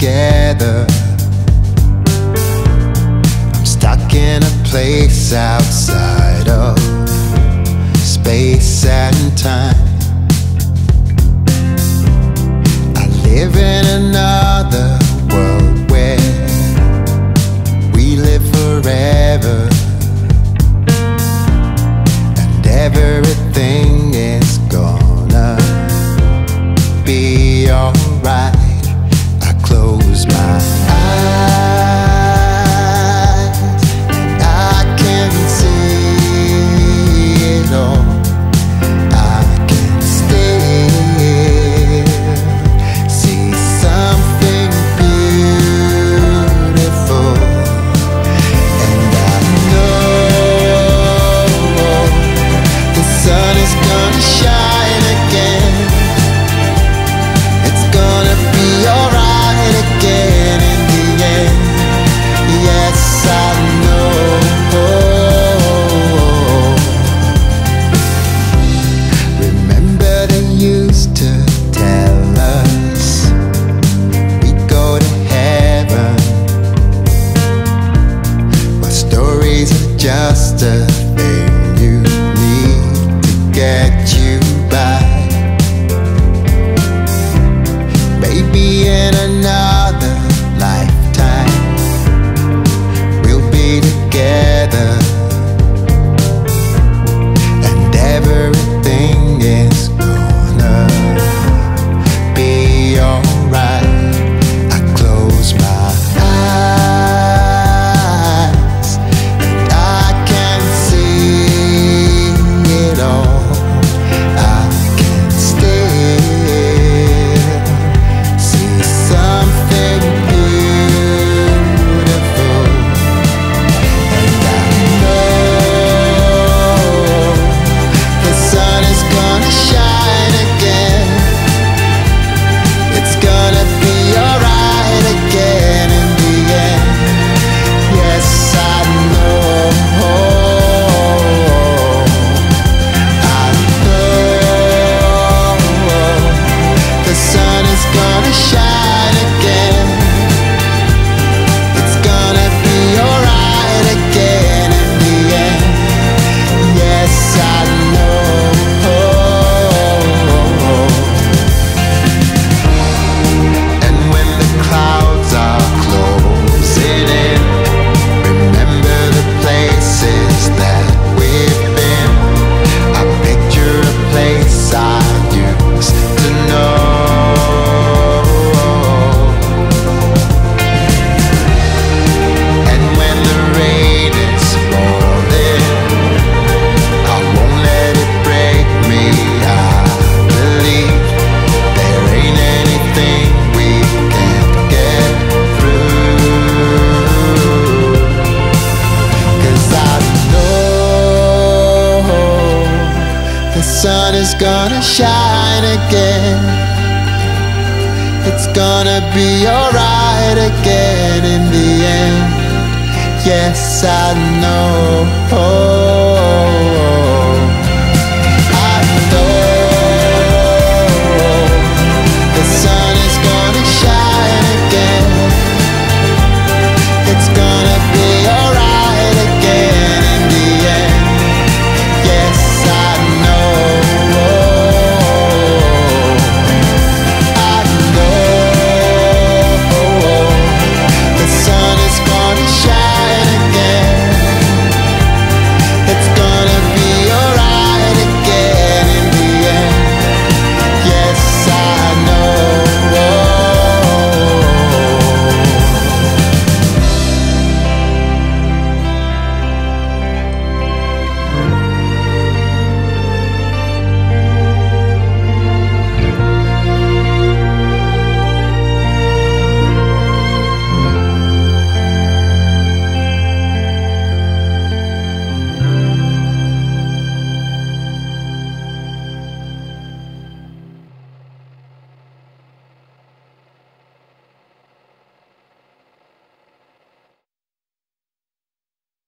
together. I'm stuck in a place outside of space and time. just a thing. sun is gonna shine again. It's gonna be alright again in the end. Yes, I know. Oh.